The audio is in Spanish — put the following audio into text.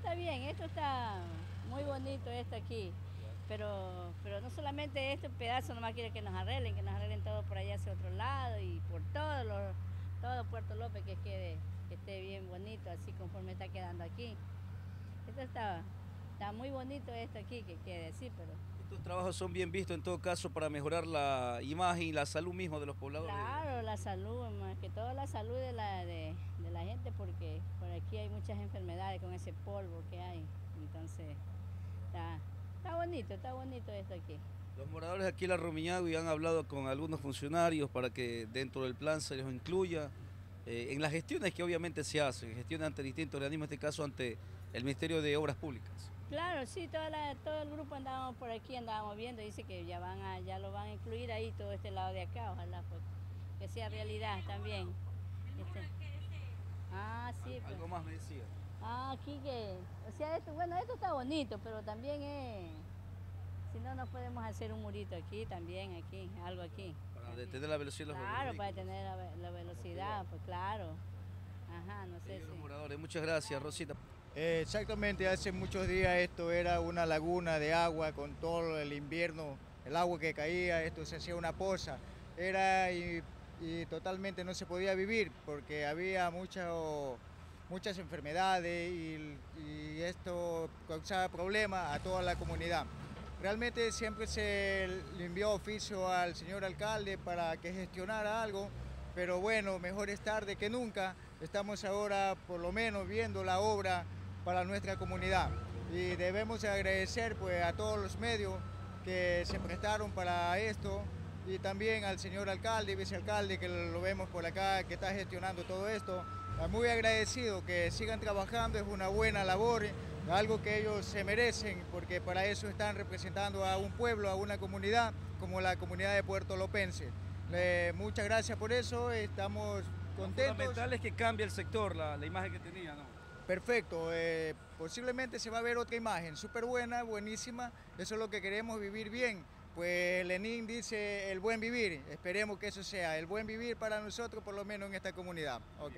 está bien, esto está muy bonito esto aquí. Pero, pero no solamente este pedazo, nomás quiere que nos arreglen, que nos arreglen todo por allá hacia otro lado y por todo, los, todo Puerto López que quede, que esté bien bonito, así conforme está quedando aquí. Esto está, está muy bonito esto aquí que quede así, pero Estos trabajos son bien vistos en todo caso para mejorar la imagen y la salud mismo de los pobladores. Claro, la salud, más que todo la salud de la, de, de la gente, porque por aquí hay muchas enfermedades con ese polvo que hay. Entonces, está, está bonito, está bonito esto aquí. Los moradores aquí en la Romiñahui han hablado con algunos funcionarios para que dentro del plan se los incluya eh, en las gestiones que obviamente se hacen, gestiones ante distintos organismos, en este caso ante el Ministerio de Obras Públicas. Claro, sí, toda la- todo el grupo andábamos por aquí, andábamos viendo, dice que ya van a, ya lo van a incluir ahí todo este lado de acá, ojalá pues, que sea realidad también. Este- Ah, sí, pues. Algo más me decía. Ah, aquí que, o sea, esto, bueno, esto está bonito, pero también es, si no, no podemos hacer un murito aquí también, aquí, algo aquí. Para detener la velocidad de los Claro, para vehículos. tener la, ve- la velocidad, pues claro. Ajá, no sé Eh, si. moradores, muchas gracias, Rosita. Eh, exactamente, hace muchos días esto era una laguna de agua con todo el invierno, el agua que caía, esto se hacía una poza. Era y, y totalmente no se podía vivir porque había mucho- muchas enfermedades y, esto causaba problemas a toda la comunidad. Realmente siempre se le envió oficio al señor alcalde para que gestionara algo, pero bueno, mejor es tarde que nunca. Estamos ahora por lo menos viendo la obra para nuestra comunidad y debemos agradecer pues a todos los medios que se prestaron para esto y también al señor alcalde y vicealcalde que lo vemos por acá que está gestionando todo esto. Muy agradecido que sigan trabajando, es una buena labor, algo que ellos se merecen porque para eso están representando a un pueblo, a una comunidad como la comunidad de Puerto Lopense. Le- muchas gracias por eso, estamos Lo contentos. fundamental es que cambie el sector, la, la imagen que tenía, ¿no? Perfecto, eh, posiblemente se va a ver otra imagen, súper buena, buenísima, eso es lo que queremos, vivir bien. Pues Lenin dice el buen vivir, esperemos que eso sea, el buen vivir para nosotros, por lo menos en esta comunidad. Ok.